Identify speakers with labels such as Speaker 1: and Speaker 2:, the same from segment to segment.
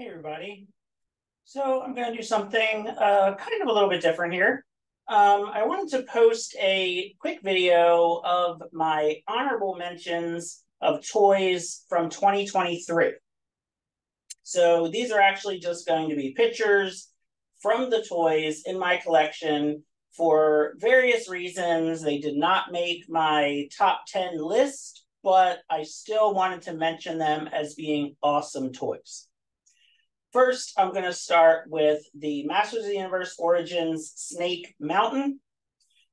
Speaker 1: Hey, everybody. So I'm going to do something uh, kind of a little bit different here. Um, I wanted to post a quick video of my honorable mentions of toys from 2023. So these are actually just going to be pictures from the toys in my collection for various reasons. They did not make my top 10 list, but I still wanted to mention them as being awesome toys. First, I'm going to start with the Masters of the Universe Origins Snake Mountain.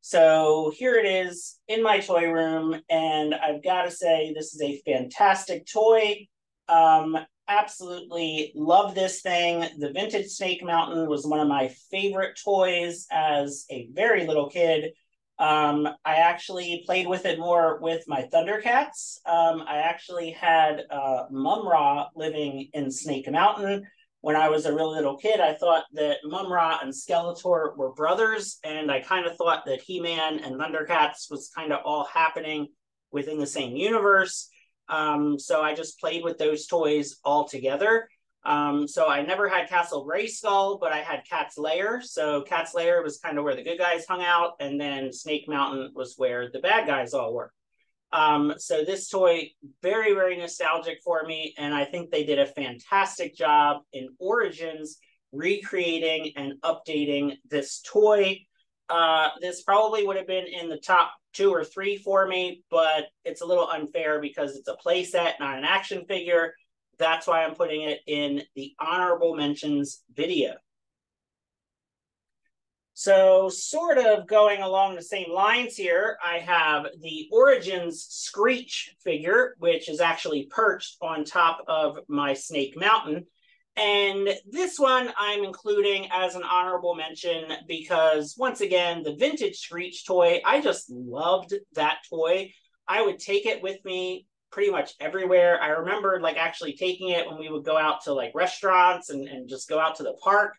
Speaker 1: So here it is in my toy room, and I've got to say, this is a fantastic toy. Um, absolutely love this thing. The vintage Snake Mountain was one of my favorite toys as a very little kid. Um, I actually played with it more with my Thundercats. Um, I actually had uh, Mumm-Ra living in Snake Mountain when I was a really little kid, I thought that Mumm-Ra and Skeletor were brothers, and I kind of thought that He-Man and Thundercats was kind of all happening within the same universe. Um, so I just played with those toys all together. Um, so I never had Castle Grayskull, but I had Cat's Lair. So Cat's Lair was kind of where the good guys hung out, and then Snake Mountain was where the bad guys all were. Um, so this toy, very, very nostalgic for me. And I think they did a fantastic job in Origins recreating and updating this toy. Uh, this probably would have been in the top two or three for me, but it's a little unfair because it's a playset, not an action figure. That's why I'm putting it in the honorable mentions video. So, sort of going along the same lines here, I have the Origins Screech figure, which is actually perched on top of my Snake Mountain. And this one I'm including as an honorable mention because, once again, the vintage Screech toy, I just loved that toy. I would take it with me pretty much everywhere. I remember like actually taking it when we would go out to like restaurants and, and just go out to the park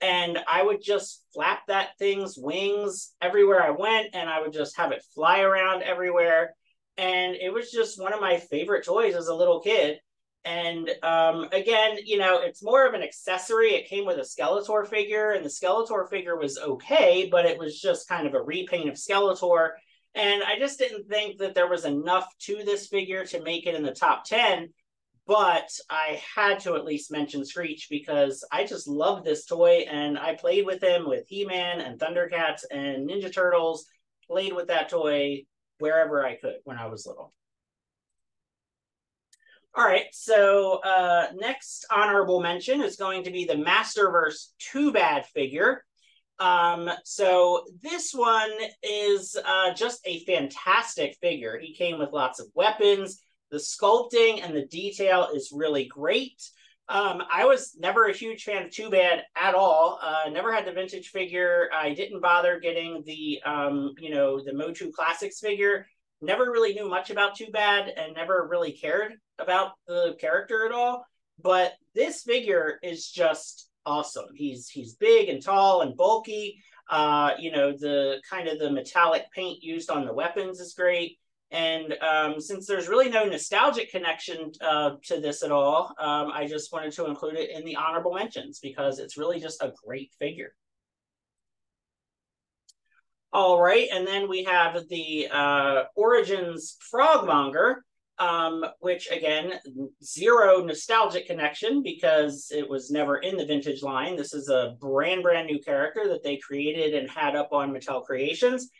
Speaker 1: and I would just flap that thing's wings everywhere I went, and I would just have it fly around everywhere. And it was just one of my favorite toys as a little kid. And um, again, you know, it's more of an accessory. It came with a Skeletor figure, and the Skeletor figure was okay, but it was just kind of a repaint of Skeletor. And I just didn't think that there was enough to this figure to make it in the top 10 but I had to at least mention Screech because I just love this toy and I played with him with He Man and Thundercats and Ninja Turtles, played with that toy wherever I could when I was little. All right, so uh, next honorable mention is going to be the Masterverse Two Bad figure. Um, so this one is uh, just a fantastic figure. He came with lots of weapons. The sculpting and the detail is really great. Um, I was never a huge fan of Two Bad at all. Uh, never had the vintage figure. I didn't bother getting the, um, you know, the Motu Classics figure. Never really knew much about Two Bad and never really cared about the character at all. But this figure is just awesome. He's he's big and tall and bulky. Uh, you know, the kind of the metallic paint used on the weapons is great. And um, since there's really no nostalgic connection uh, to this at all, um, I just wanted to include it in the honorable mentions because it's really just a great figure. All right, and then we have the uh, Origins Frogmonger, um, which again, zero nostalgic connection because it was never in the vintage line. This is a brand, brand new character that they created and had up on Mattel Creations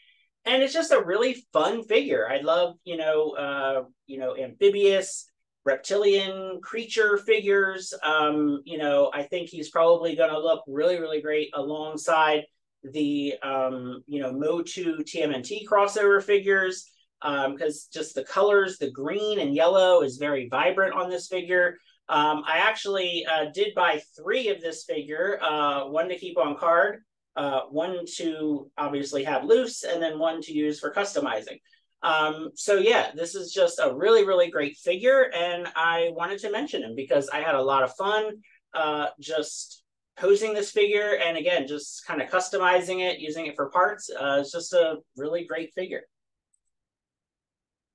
Speaker 1: and it's just a really fun figure. I love, you know, uh, you know, amphibious, reptilian creature figures. Um, you know, I think he's probably going to look really, really great alongside the, um, you know, Motu TMNT crossover figures because um, just the colors, the green and yellow is very vibrant on this figure. Um, I actually uh, did buy three of this figure, uh, one to keep on card, uh, one to obviously have loose, and then one to use for customizing. Um, so yeah, this is just a really, really great figure, and I wanted to mention him because I had a lot of fun uh, just posing this figure, and again, just kind of customizing it, using it for parts. Uh, it's just a really great figure.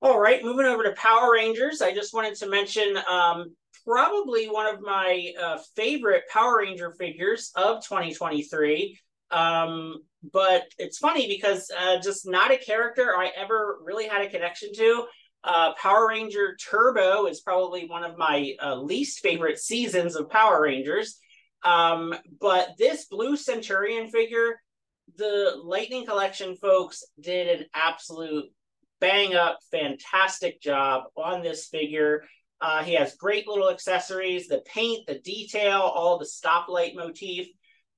Speaker 1: All right, moving over to Power Rangers. I just wanted to mention um, probably one of my uh, favorite Power Ranger figures of 2023. Um, but it's funny because uh, just not a character I ever really had a connection to. Uh, Power Ranger Turbo is probably one of my uh, least favorite seasons of Power Rangers. Um, but this Blue Centurion figure, the Lightning Collection folks did an absolute bang up, fantastic job on this figure. Uh, he has great little accessories, the paint, the detail, all the stoplight motif.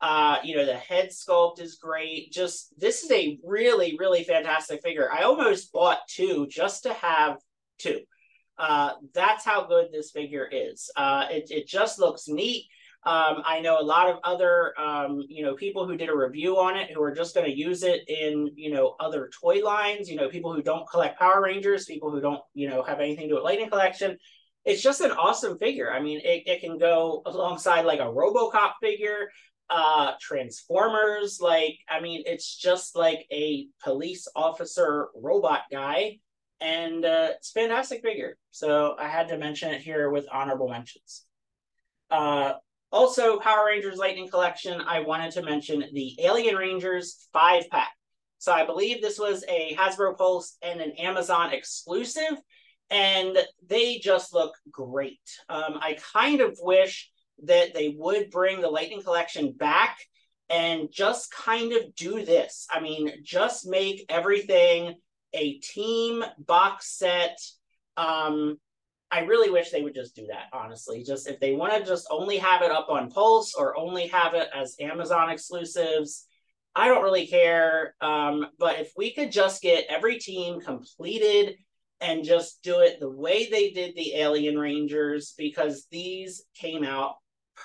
Speaker 1: Uh, you know, the head sculpt is great. Just this is a really, really fantastic figure. I almost bought two just to have two. Uh, that's how good this figure is. Uh, it, it just looks neat. Um, I know a lot of other, um, you know, people who did a review on it who are just going to use it in, you know, other toy lines. You know, people who don't collect Power Rangers, people who don't, you know, have anything to do with Lightning Collection. It's just an awesome figure. I mean, it, it can go alongside like a RoboCop figure, uh, Transformers. Like, I mean, it's just like a police officer robot guy, and uh, it's fantastic figure. So I had to mention it here with honorable mentions. Uh, also, Power Rangers Lightning Collection, I wanted to mention the Alien Rangers five pack. So I believe this was a Hasbro Pulse and an Amazon exclusive, and they just look great. Um, I kind of wish that they would bring the Lightning Collection back and just kind of do this. I mean, just make everything a team box set. Um, I really wish they would just do that, honestly. Just if they want to just only have it up on Pulse or only have it as Amazon exclusives, I don't really care. Um, but if we could just get every team completed and just do it the way they did the Alien Rangers, because these came out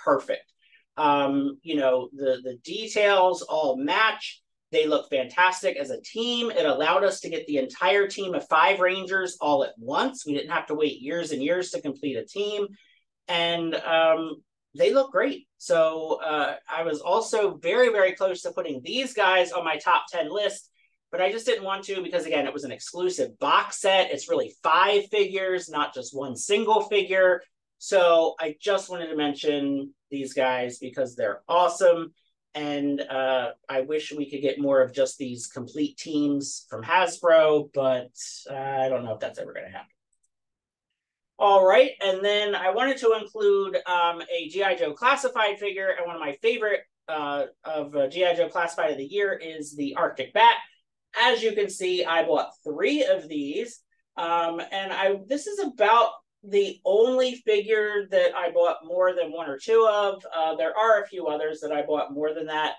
Speaker 1: perfect. Um, you know, the the details all match. They look fantastic as a team. It allowed us to get the entire team of five Rangers all at once. We didn't have to wait years and years to complete a team. And um, they look great. So uh, I was also very, very close to putting these guys on my top 10 list, but I just didn't want to because, again, it was an exclusive box set. It's really five figures, not just one single figure. So I just wanted to mention these guys because they're awesome. And uh, I wish we could get more of just these complete teams from Hasbro, but uh, I don't know if that's ever going to happen. All right, and then I wanted to include um, a GI Joe classified figure, and one of my favorite uh, of uh, GI Joe classified of the year is the Arctic Bat. As you can see, I bought three of these, um, and I this is about the only figure that I bought more than one or two of. Uh, there are a few others that I bought more than that,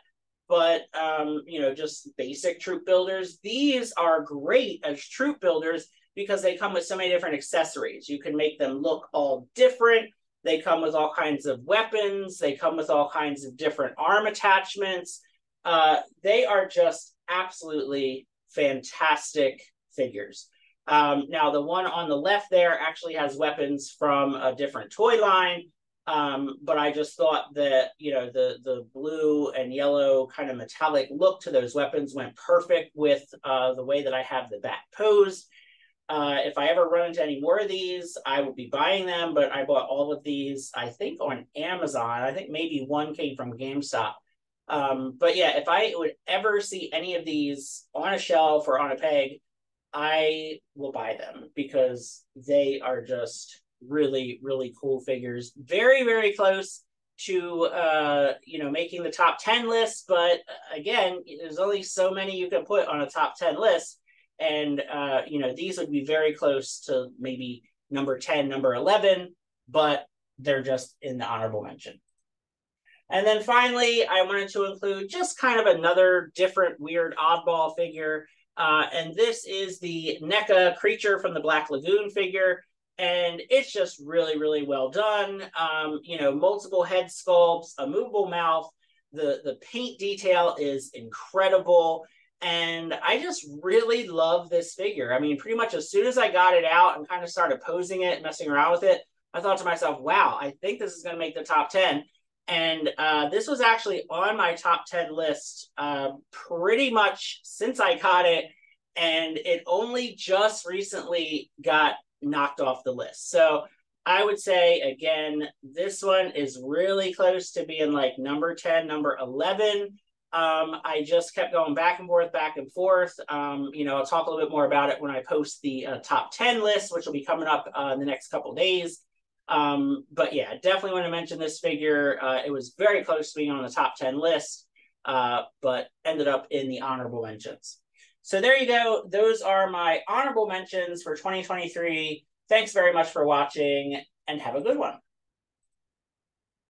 Speaker 1: but um, you know, just basic troop builders. These are great as troop builders because they come with so many different accessories. You can make them look all different. They come with all kinds of weapons. They come with all kinds of different arm attachments. Uh, they are just absolutely fantastic figures. Um, now, the one on the left there actually has weapons from a different toy line. Um, but I just thought that, you know, the, the blue and yellow kind of metallic look to those weapons went perfect with uh, the way that I have the bat posed. Uh, if I ever run into any more of these, I will be buying them, but I bought all of these, I think, on Amazon. I think maybe one came from GameStop. Um, but yeah, if I would ever see any of these on a shelf or on a peg, I will buy them because they are just really, really cool figures. Very, very close to uh, you know making the top 10 list, but again, there's only so many you can put on a top 10 list. And uh, you know, these would be very close to maybe number 10, number 11, but they're just in the honorable mention. And then finally, I wanted to include just kind of another different, weird, oddball figure. Uh, and this is the NECA creature from the Black Lagoon figure. And it's just really, really well done. Um, you know, multiple head sculpts, a movable mouth. The, the paint detail is incredible. And I just really love this figure. I mean, pretty much as soon as I got it out and kind of started posing it, messing around with it, I thought to myself, wow, I think this is going to make the top 10. And uh, this was actually on my top 10 list uh, pretty much since I caught it. and it only just recently got knocked off the list. So I would say again, this one is really close to being like number 10, number 11. Um, I just kept going back and forth, back and forth. Um, you know, I'll talk a little bit more about it when I post the uh, top 10 list, which will be coming up uh, in the next couple days. Um, but yeah, definitely want to mention this figure. Uh, it was very close to being on the top 10 list, uh, but ended up in the honorable mentions. So there you go. Those are my honorable mentions for 2023. Thanks very much for watching and have a good one.